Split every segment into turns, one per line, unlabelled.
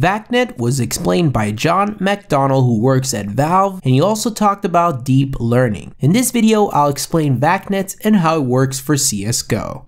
VACnet was explained by John McDonald who works at Valve and he also talked about deep learning. In this video I'll explain VACnet and how it works for CSGO.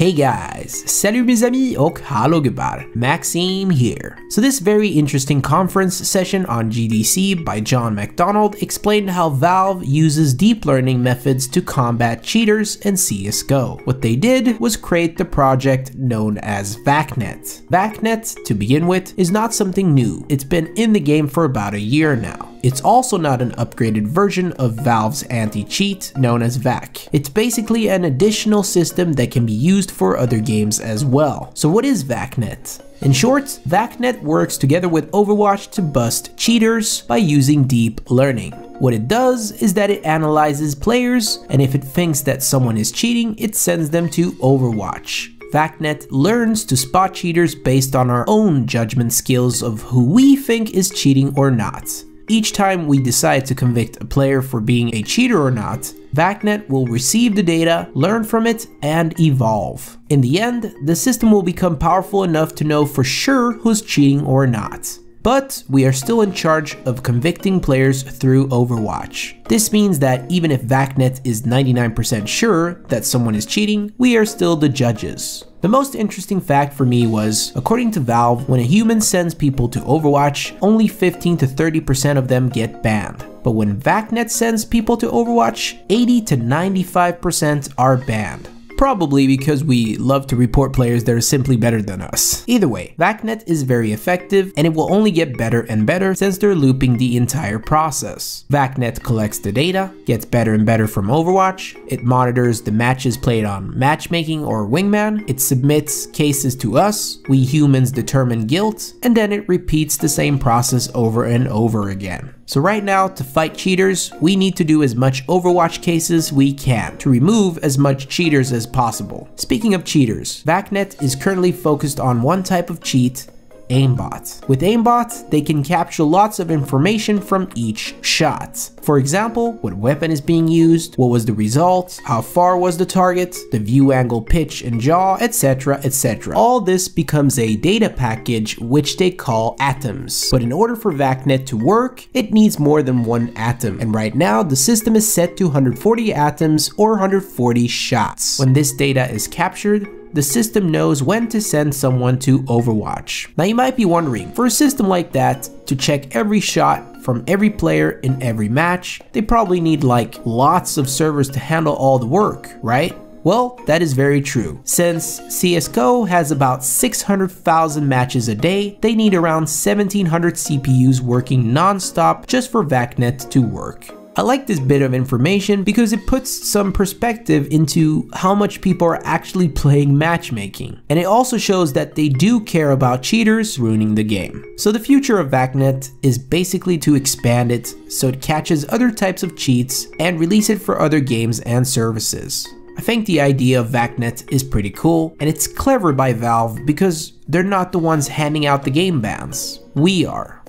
Hey guys, salut mes amis och hallå gubbar, Maxim here. So this very interesting conference session on GDC by John McDonald explained how Valve uses deep learning methods to combat cheaters in CSGO. What they did was create the project known as VACnet. VACnet, to begin with, is not something new. It's been in the game for about a year now. It's also not an upgraded version of Valve's anti-cheat known as VAC. It's basically an additional system that can be used for other games as well. So what is VACnet? In short, VACnet works together with Overwatch to bust cheaters by using deep learning. What it does is that it analyzes players, and if it thinks that someone is cheating, it sends them to Overwatch. VACnet learns to spot cheaters based on our own judgment skills of who we think is cheating or not. Each time we decide to convict a player for being a cheater or not, VACnet will receive the data, learn from it, and evolve. In the end, the system will become powerful enough to know for sure who's cheating or not. But we are still in charge of convicting players through Overwatch. This means that even if VACnet is 99% sure that someone is cheating, we are still the judges. The most interesting fact for me was, according to Valve, when a human sends people to Overwatch, only 15 to 30% of them get banned. But when VACnet sends people to Overwatch, 80 to 95% are banned probably because we love to report players that are simply better than us. Either way, VACnet is very effective and it will only get better and better since they're looping the entire process. VACnet collects the data, gets better and better from Overwatch, it monitors the matches played on matchmaking or wingman, it submits cases to us, we humans determine guilt, and then it repeats the same process over and over again. So right now, to fight cheaters, we need to do as much Overwatch cases we can to remove as much cheaters as possible. Speaking of cheaters, VACnet is currently focused on one type of cheat aimbot. With aimbot, they can capture lots of information from each shot. For example, what weapon is being used, what was the result, how far was the target, the view angle, pitch and yaw, etc, etc. All this becomes a data package which they call atoms. But in order for VACnet to work, it needs more than one atom. And right now, the system is set to 140 atoms or 140 shots. When this data is captured, the system knows when to send someone to Overwatch. Now you might be wondering, for a system like that, to check every shot from every player in every match, they probably need like lots of servers to handle all the work, right? Well, that is very true. Since CSGO has about 600,000 matches a day, they need around 1700 CPUs working non-stop just for VACnet to work. I like this bit of information because it puts some perspective into how much people are actually playing matchmaking. And it also shows that they do care about cheaters ruining the game. So the future of VACnet is basically to expand it so it catches other types of cheats and release it for other games and services. I think the idea of VACnet is pretty cool, and it's clever by Valve because they're not the ones handing out the game bans. We are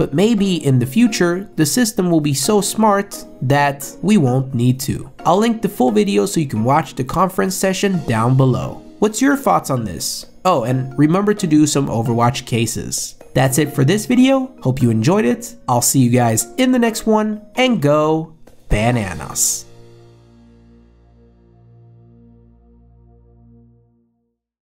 but maybe in the future, the system will be so smart that we won't need to. I'll link the full video so you can watch the conference session down below. What's your thoughts on this? Oh, and remember to do some Overwatch cases. That's it for this video. Hope you enjoyed it. I'll see you guys in the next one and go bananas.